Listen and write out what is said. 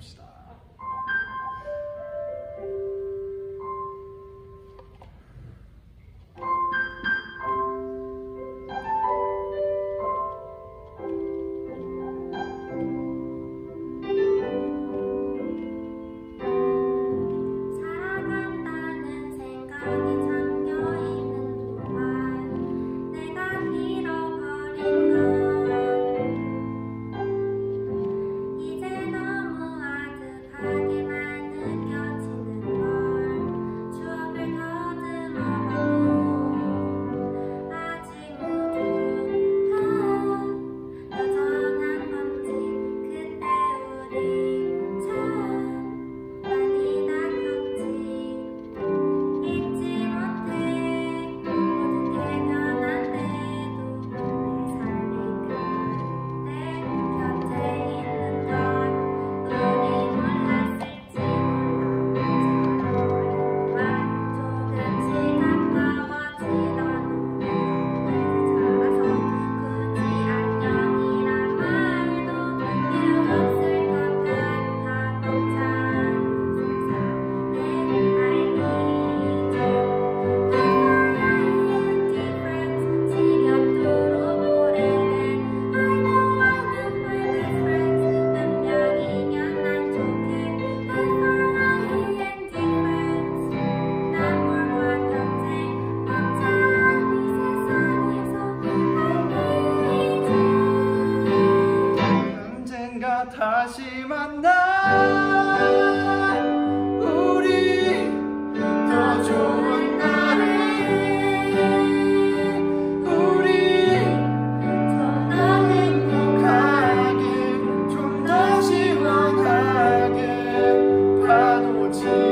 stop. 다시 만나. 우리 더 좋은 날에. 우리 더 행복하게 좀 더 심하게 파도 치